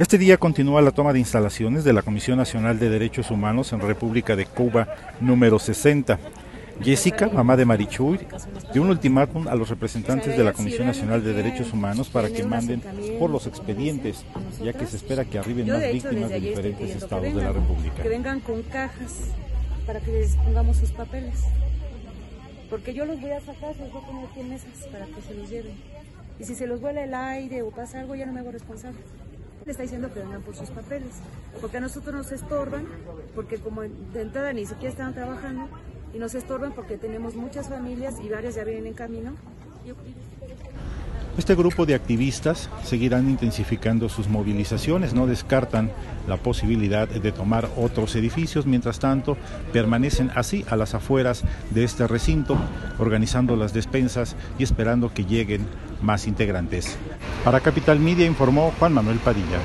Este día continúa la toma de instalaciones de la Comisión Nacional de Derechos Humanos en República de Cuba número 60. Jessica, mamá de Marichuy, dio un ultimátum a los representantes de la Comisión Nacional de Derechos Humanos para que manden por los expedientes, ya que se espera que arriben más víctimas de diferentes estados de la República. Que vengan con cajas para que les pongamos sus papeles. Porque yo los voy a sacar, los voy a poner aquí en mesas para que se los lleven. Y si se los vuela el aire o pasa algo, ya no me hago responsable. Está diciendo que vengan por sus papeles, porque a nosotros nos estorban, porque como de entrada ni siquiera están trabajando, y nos estorban porque tenemos muchas familias y varias ya vienen en camino. Este grupo de activistas seguirán intensificando sus movilizaciones, no descartan la posibilidad de tomar otros edificios, mientras tanto permanecen así a las afueras de este recinto, organizando las despensas y esperando que lleguen más integrantes. Para Capital Media informó Juan Manuel Padilla.